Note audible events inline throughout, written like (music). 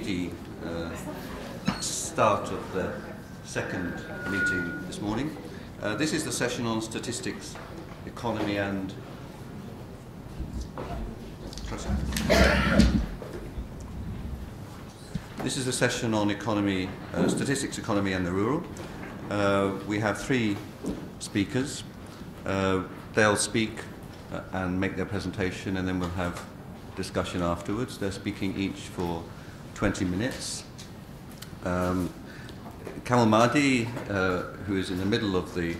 speedy uh, start of the second meeting this morning. Uh, this is the session on statistics, economy and This is a session on economy, uh, statistics, economy and the rural. Uh, we have three speakers. Uh, they'll speak uh, and make their presentation and then we'll have discussion afterwards. They're speaking each for 20 minutes. Um, Kamil Mahdi, uh, who is in the middle of the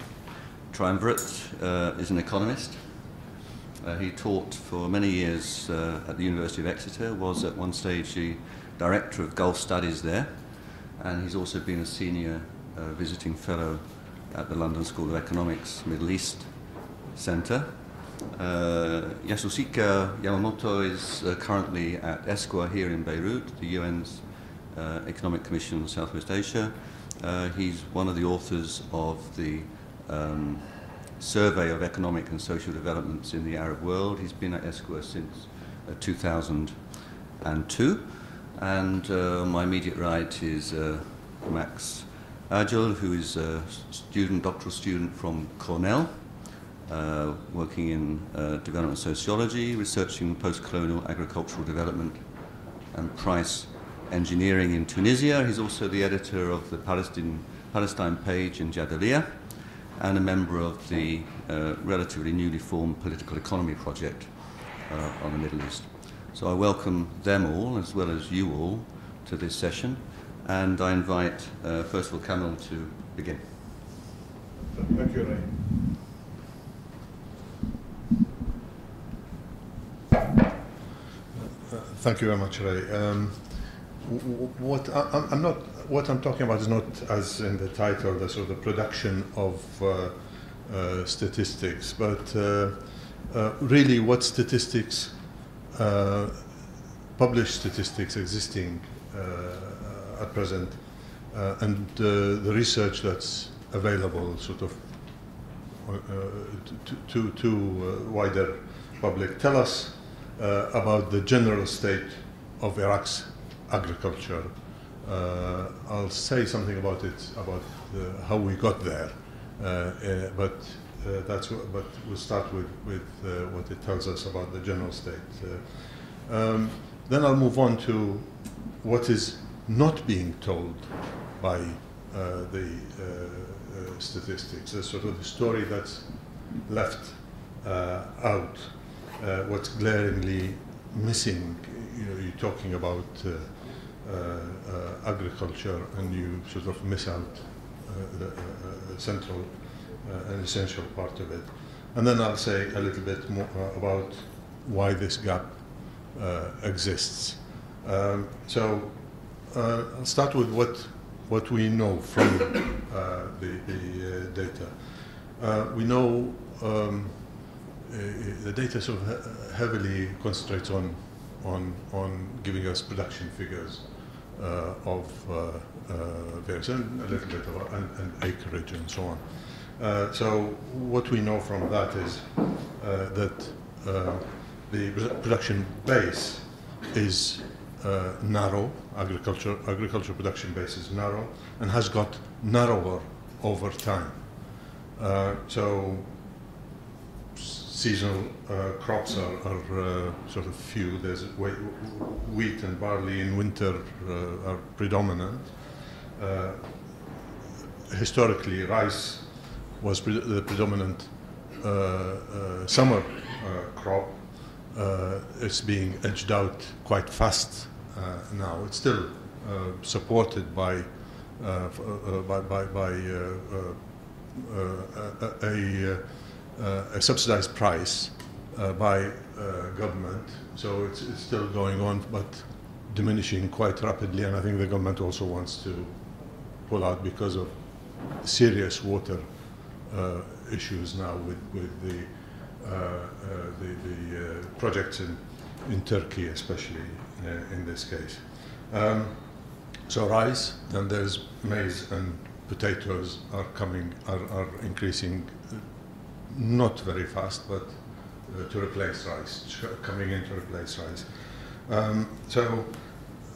triumvirate, uh, is an economist. Uh, he taught for many years uh, at the University of Exeter, was at one stage the director of Gulf Studies there, and he's also been a senior uh, visiting fellow at the London School of Economics Middle East Centre. Uh, Yasuhisa Yamamoto is uh, currently at ESCWA here in Beirut, the UN's uh, Economic Commission Southwest Asia. Uh, he's one of the authors of the um, Survey of Economic and Social Developments in the Arab World. He's been at ESCWA since uh, 2002. And uh, my immediate right is Max Ajl, who is a student, doctoral student from Cornell uh, working in uh, development sociology, researching post-colonial agricultural development and price engineering in Tunisia. He's also the editor of the Palestine, Palestine page in Jadaliyya and a member of the uh, relatively newly formed Political Economy Project uh, on the Middle East. So I welcome them all, as well as you all, to this session. And I invite, uh, first of all, Kamil to begin. Thank you, Ray. Thank you very much, Ray. Um, what I, am not what I'm talking about is not as in the title, the sort of production of uh, uh, statistics, but uh, uh really what statistics, uh, published statistics existing uh, at present, and the research that's available, sort of to, to, to wider public, tell us uh, about the general state of Iraq's agriculture. Uh, I'll say something about it, about the, how we got there, uh, uh but uh, that's but we'll start with, with uh, what it tells us about the general state. Um, then I'll move on to what is not being told by the statistics, the sort of story that's left out uh, what's glaringly missing, you know, you're talking about uh, uh, uh agriculture and you sort of miss out uh, the central and essential part of it. And then I'll say a little bit more about why this gap exists. Um, so I'll start with what what we know from (coughs) the, the data. we know um, uh, the data sort of heavily concentrates on, on, on giving us production figures uh, of uh, various, and a little bit of and acreage and so on. Uh, so what we know from that is uh, that uh, the production base is narrow, agriculture, agriculture production base is narrow, and has got narrower over time. so seasonal uh, crops are, are uh, sort of few. There's wheat and barley in winter uh, are predominant. Uh, historically, rice was pre the predominant uh, uh, summer crop. it's being edged out quite fast now. It's still supported by by by, by a uh, a subsidized price uh, by uh, government. So it's, it's still going on, but diminishing quite rapidly. And I think the government also wants to pull out because of serious water issues now with, with the, the, the projects in, in Turkey, especially in this case. Um, so rice, then there's maize and potatoes are coming, are, are increasing not very fast, but uh, to replace rice, coming in to replace rice. Um, so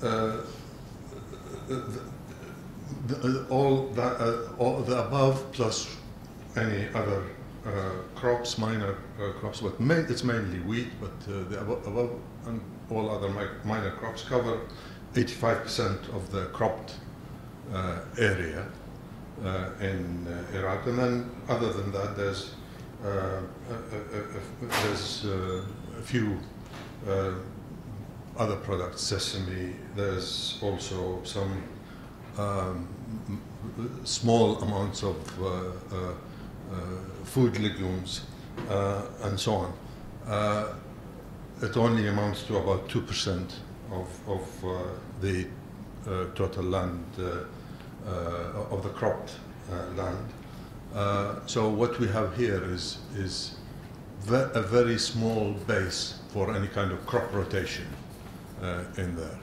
uh, the, the, all, that, uh, all the above plus any other uh, crops, minor uh, crops, but ma it's mainly wheat, but the above, above and all other mi minor crops cover 85% of the cropped area in Iraq. And then, other than that, there's there's uh, a few uh, other products, sesame. There's also some um, small amounts of uh, uh, uh, food legumes uh, and so on. Uh, it only amounts to about 2% of, of uh, the uh, total land, uh, uh, of the cropped uh, land. Uh, so what we have here is, is ve- a very small base for any kind of crop rotation uh, in there.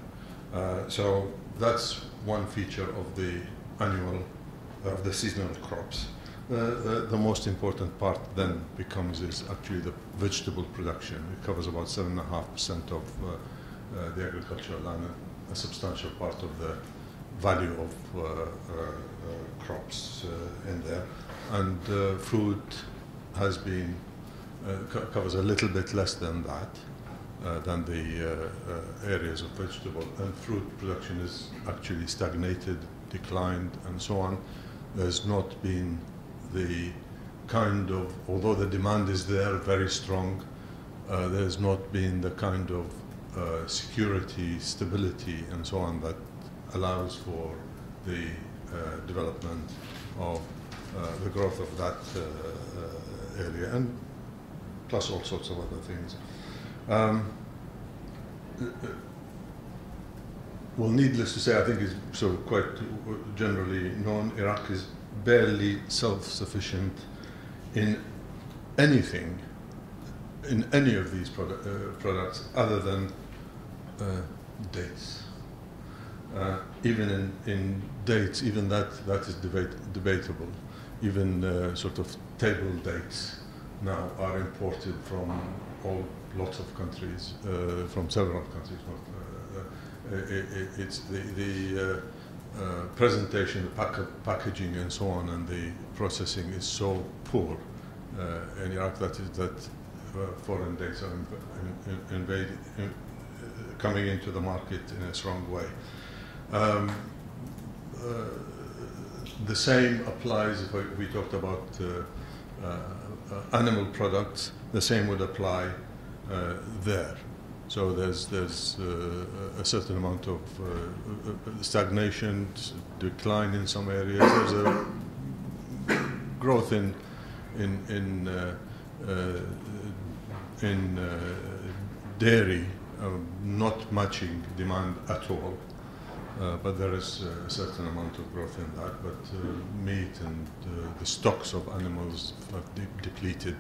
Uh, so that's one feature of the annual, of the seasonal crops. The, the, most important part then becomes is actually the vegetable production. It covers about 7.5% of uh, uh, the agricultural land, a substantial part of the value of uh, crops in there. And uh, fruit has been, uh, co- covers a little bit less than that, uh, than the uh, areas of vegetable. And fruit production is actually stagnated, declined, and so on. There's not been the kind of, although the demand is there, very strong, uh, there's not been the kind of uh, security, stability, and so on that allows for the uh, development of the growth of that uh, uh, area, and plus all sorts of other things. Um, uh, uh, well, needless to say, I think it's so quite generally known, Iraq is barely self-sufficient in anything, in any of these produ- uh, products, other than uh, dates. Uh, even in, in dates, even that, that is debatable. Even uh, sort of table dates now are imported from all lots of countries, uh, from several countries. Not, uh, uh, it, it, it's the, the uh, uh, presentation, the pack- packaging, and so on, and the processing is so poor in Iraq that is that foreign dates are inv- in, in, invaded, in, coming into the market in a strong way. Um, the same applies if we talked about uh, uh, uh, animal products. The same would apply uh, there. So there's there's uh, a certain amount of uh, uh, stagnation, decline in some areas. There's a growth in in in uh, uh, in uh, dairy, um, not matching demand at all. Uh, but there is uh, a certain amount of growth in that. But uh, meat and uh, the stocks of animals have de- depleted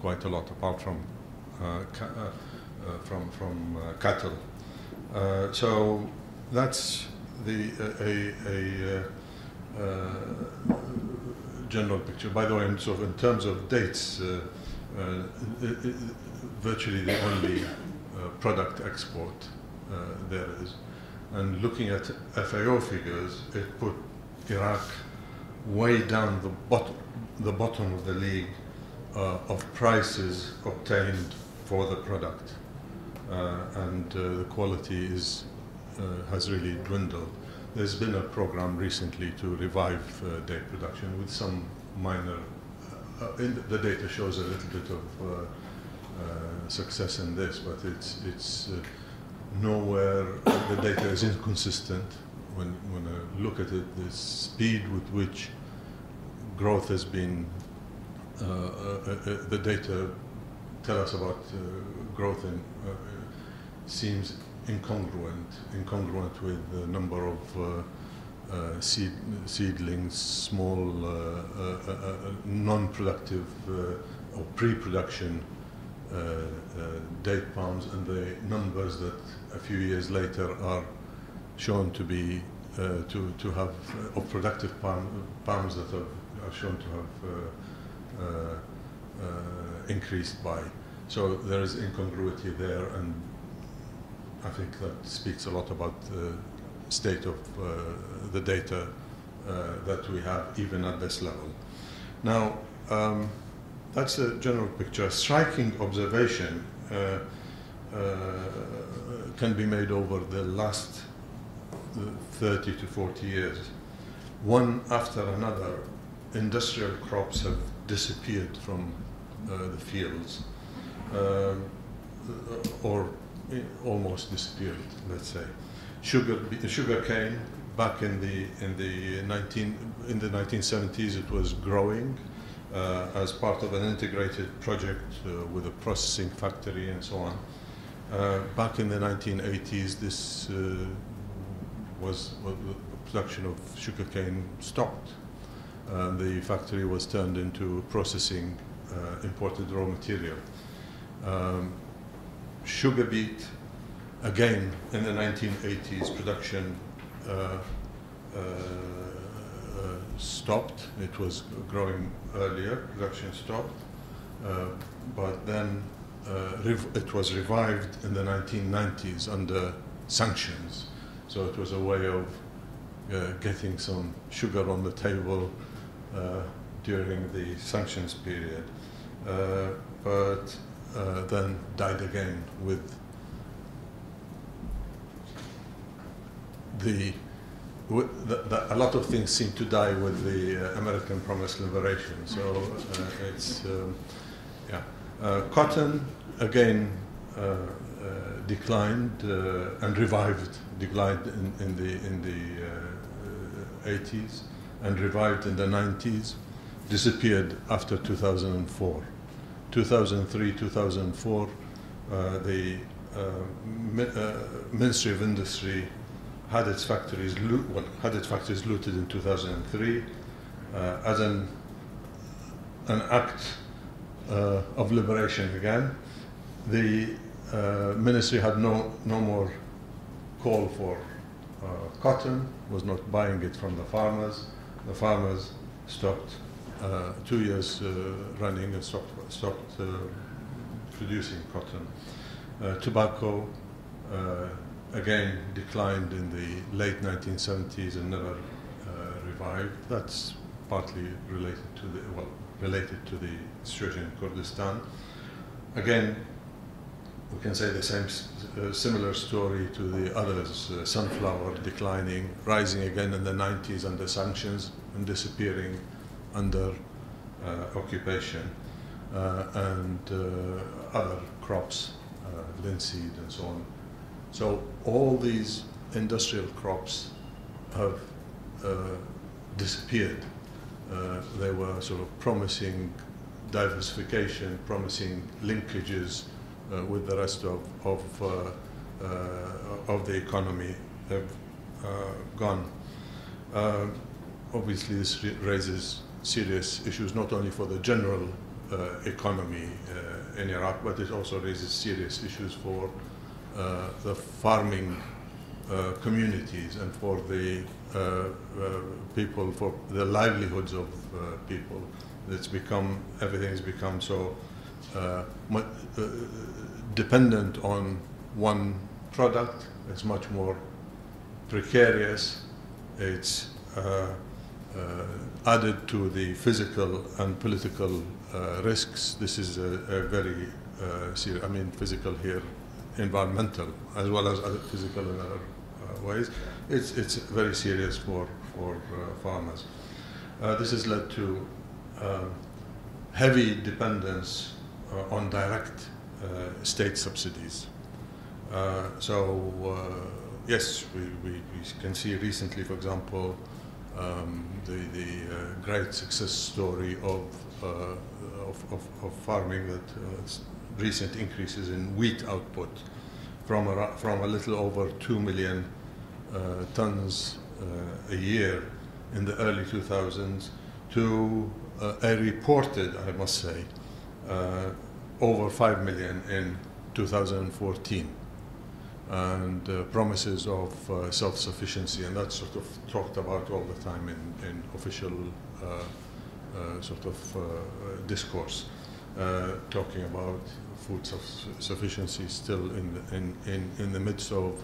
quite a lot, apart from uh, uh, uh from from uh, cattle. So that's the a, a general picture. By the way, in, sort of in terms of dates, virtually the only product export there is. And looking at FAO figures, it put Iraq way down the bottom, the bottom of the league uh, of prices obtained for the product, uh, and uh, the quality is uh, has really dwindled. There's been a program recently to revive uh, date production with some minor. Uh, uh, the data shows a little bit of uh, uh, success in this, but it's it's. Uh, nowhere the data is inconsistent. When, when I look at it, the speed with which growth has been, uh, uh, uh, the data tell us about uh, growth in, uh, seems incongruent, incongruent with the number of uh, uh, seed, seedlings, small, uh, uh, uh, uh, non-productive uh, or pre-production uh, uh, date palms and the numbers that a few years later are shown to be uh, to, to have uh, of productive palm, palms that have, are shown to have uh, uh, uh, increased by. So there is incongruity there, and I think that speaks a lot about uh, state of uh, the data uh, that we have, even at this level. Now, um, that's a general picture. A striking observation uh, uh, can be made over the last 30 to 40 years. One after another, industrial crops have disappeared from uh, the fields, uh, or almost disappeared, let's say. Sugar, sugar cane, back in the, in, the 19, in the 1970s, it was growing uh, as part of an integrated project uh, with a processing factory and so on. Uh, back in the 1980s, this uh, was, was the production of sugarcane stopped. And the factory was turned into processing uh, imported raw material. Um, sugar beet, again in the 1980s, production uh, stopped. It was growing earlier, production stopped, uh, but then it was revived in the 1990s under sanctions. So it was a way of uh, getting some sugar on the table uh, during the sanctions period. Uh, but then died again with the, the, the, a lot of things seem to die with the uh, American Promised Liberation. So uh, it's um, yeah, uh, cotton again declined and revived, declined in, in the in the 80s and revived in the 90s, disappeared after 2004. 2003, 2004, uh, the uh, mi uh, Ministry of Industry had its factories well, had its factories looted in 2003 uh, as an an act uh, of liberation again. The uh, ministry had no no more call for uh, cotton, was not buying it from the farmers. The farmers stopped uh, two years uh, running and stopped stopped producing cotton. tobacco again declined in the late 1970s and never uh, revived. That's partly related to the well related to the situation in Kurdistan. Again, we can say the same uh, similar story to the others. Uh, sunflower declining, rising again in the 90s under sanctions and disappearing under uh, occupation, uh, and uh, other crops, linseed and so on, so all these industrial crops have uh, disappeared. Uh, they were sort of promising diversification, promising linkages uh, with the rest of, of, uh, uh, of the economy They've uh, gone. obviously, this raises serious issues not only for the general economy in Iraq, but it also raises serious issues for the farming uh, communities and for the uh, people, for the livelihoods of people. It's become, everything has become so dependent on one product. It's much more precarious. It's uh, uh, added to the physical and political uh, risks. This is a, a very serious, I mean, physical here environmental as well as other physical and other uh, ways, it's, it's very serious for, for uh, farmers. Uh, this has led to um, heavy dependence uh, on direct uh, state subsidies. Uh, so, yes, we, we, we, can see recently, for example, um, the, the great success story of, of, of, of, farming that recent increases in wheat output from a, from a little over 2 million uh, tons uh, a year in the early 2000s to uh, a reported, I must say, uh, over 5 million in 2014 and uh, promises of uh, self-sufficiency and that's sort of talked about all the time in, in official sort of discourse talking about food sufficiency still in the, in, in, in the midst of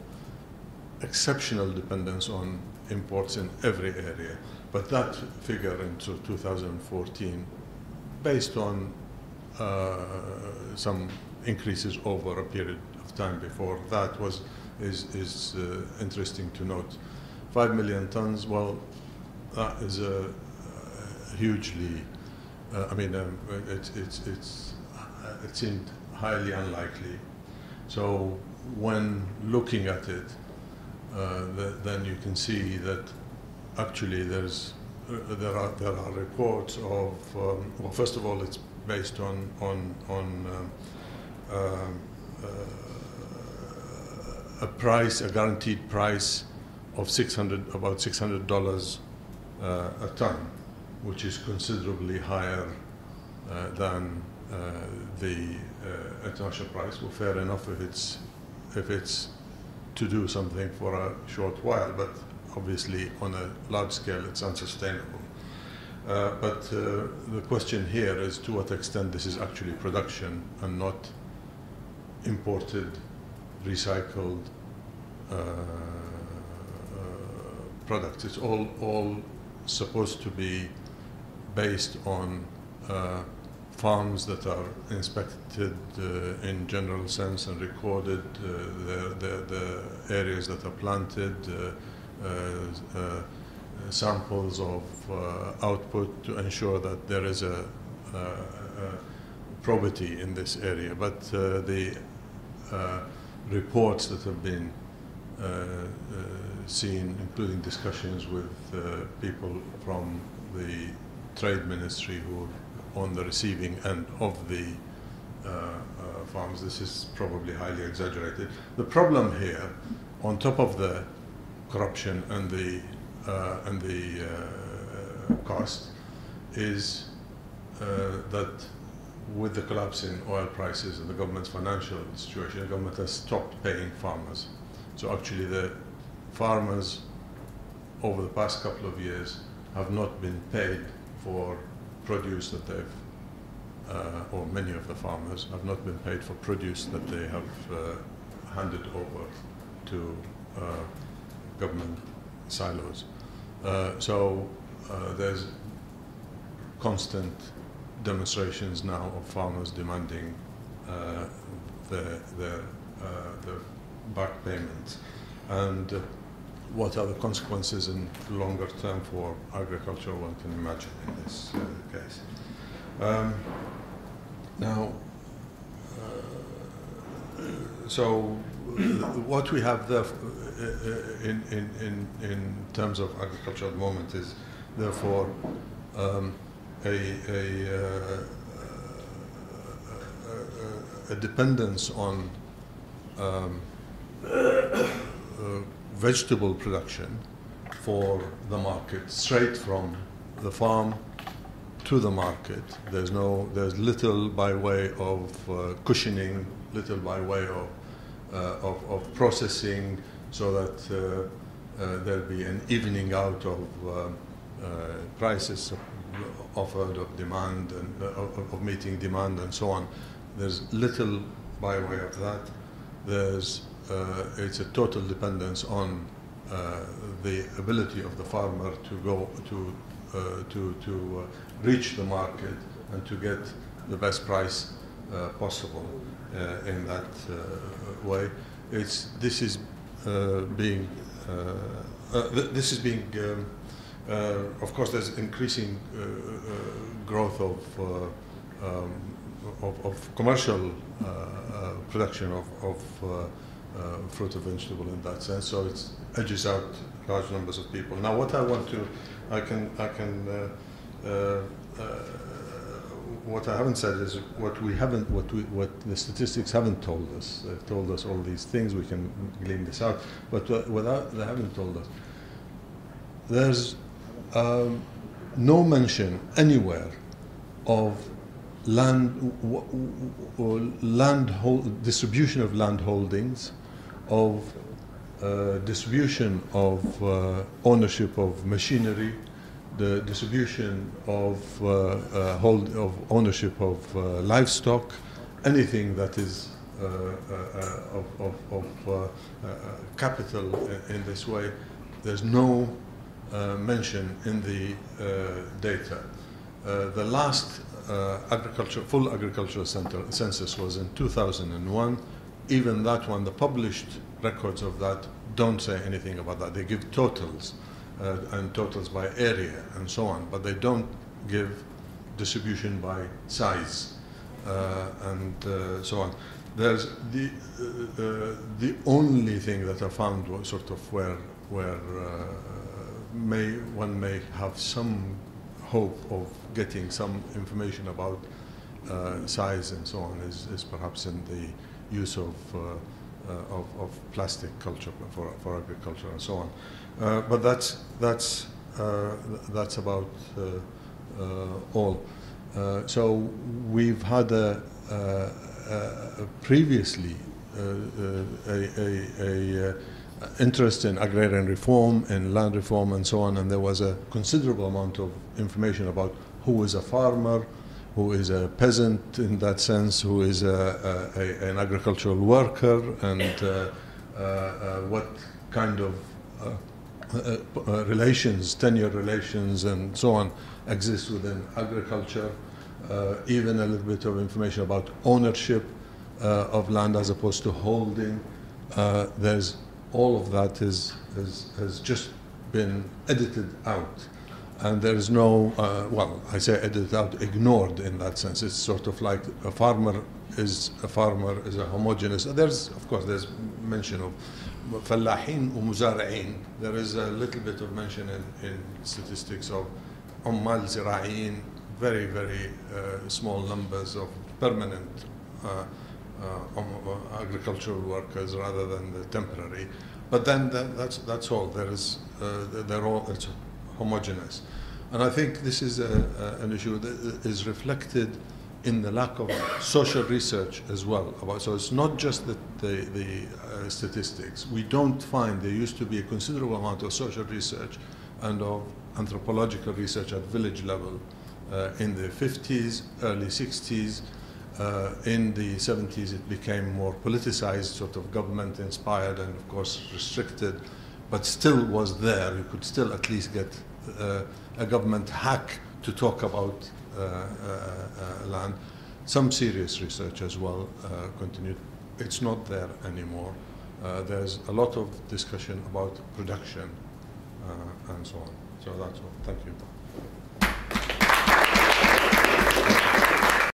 exceptional dependence on imports in every area. But that figure into 2014, based on uh, some increases over a period of time before that, was is is uh, interesting to note. Five million tons. Well, that is a, a hugely. Uh, I mean, um, it's it's it's it seemed highly unlikely. So when looking at it, uh, the, then you can see that actually there's uh, there are there are reports of um, well first of all it's based on on on um, uh, a price a guaranteed price of 600 about 600 dollars uh, a ton which is considerably higher uh, than uh, the uh, international price well fair enough if it's if it's to do something for a short while but obviously on a large scale it's unsustainable. Uh, but uh, the question here is to what extent this is actually production and not imported, recycled uh, products. It's all, all supposed to be based on uh, farms that are inspected uh, in general sense and recorded, uh, the, the, the, areas that are planted, uh, uh, samples of uh, output to ensure that there is a, probity in this area. But the reports that have been seen, including discussions with people from the trade ministry who on the receiving end of the uh, uh, farms. This is probably highly exaggerated. The problem here, on top of the corruption and the uh, and the uh, cost is uh, that with the collapse in oil prices and the government's financial situation, the government has stopped paying farmers. So actually, the farmers over the past couple of years have not been paid for produce that they've, uh, or many of the farmers have not been paid for produce that they have uh, handed over to uh, government silos. Uh, so uh, there's constant demonstrations now of farmers demanding their, their, their back payments. And what are the consequences in longer term for agriculture, one can imagine in this uh, case. Um, now, uh, so what we have there uh, in, in, in, in terms of agriculture at the moment is therefore um, a, a, uh, a, dependence on um, uh, vegetable production for the market straight from the farm to the market. There's no, there's little by way of uh, cushioning, little by way of, uh, of, of processing, so that uh, uh, there'll be an evening out of uh, prices offered of demand and of, of meeting demand and so on. There's little by way of that. There's it's a total dependence on uh, the ability of the farmer to go to uh, to to uh, reach the market and to get the best price possible in that way. It's this is uh, being uh, uh, th this is being um, of course there's increasing growth of, um, of, of commercial uh, uh, production of, of uh, fruit and vegetable in that sense so it edges out large numbers of people now what I want to I can I can what I haven't said is what we haven't, what we, what the statistics haven't told us. They've told us all these things. We can glean this out, but without they haven't told us. There's um, no mention anywhere of land land hold, distribution of land holdings, of uh, distribution of uh, ownership of machinery, the distribution of, uh, uh, hold, of ownership of uh, livestock, anything that is uh, of, of, of capital in this way, there's no mention in the data. The last agriculture, full agricultural center, census was in 2001. Even that one, the published records of that don't say anything about that. They give totals uh, and totals by area and so on, but they don't give distribution by size uh, and uh, so on. There's the uh, uh, the only thing that I found was sort of where where uh, may one may have some hope of getting some information about uh, size and so on is, is perhaps in the use of, uh, uh, of, of plastic culture for, for agriculture and so on. Uh, but that's, that's, that's about all. So we've had a, uh, uh, previously a, a, a interest in agrarian reform and land reform and so on, and there was a considerable amount of information about who is a farmer, who is a peasant in that sense, who is a, a, a, an agricultural worker, and uh, uh, uh, what kind of uh, uh, relations, tenure relations, and so on exist within agriculture. Even a little bit of information about ownership of land as opposed to holding. There's all of that is, is, has just been edited out. And there is no, uh, well, I say edited out, ignored in that sense. It's sort of like a farmer is a farmer, is a homogeneous. There's, of course, there's mention of فلاحين ومزارعين. There is a little bit of mention in, in statistics of عمال زراعيين, very, very uh, small numbers of permanent uh, uh, um, uh, agricultural workers rather than the temporary. But then that, that's, that's all. There is, uh, they're all, it's homogeneous. And I think this is a, an issue that is reflected in the lack of social research as well. About, so it's not just the, the, the uh, statistics. We don't find there used to be a considerable amount of social research and of anthropological research at village level uh, in the 50s, early 60s. Uh, in the 70s, it became more politicized, sort of government inspired and, of course, restricted, but still was there. You could still at least get uh, a government hack to talk about uh, uh, uh, land. Some serious research as well uh, continued. It's not there anymore. There's a lot of discussion about production and so on. So that's all. Thank you.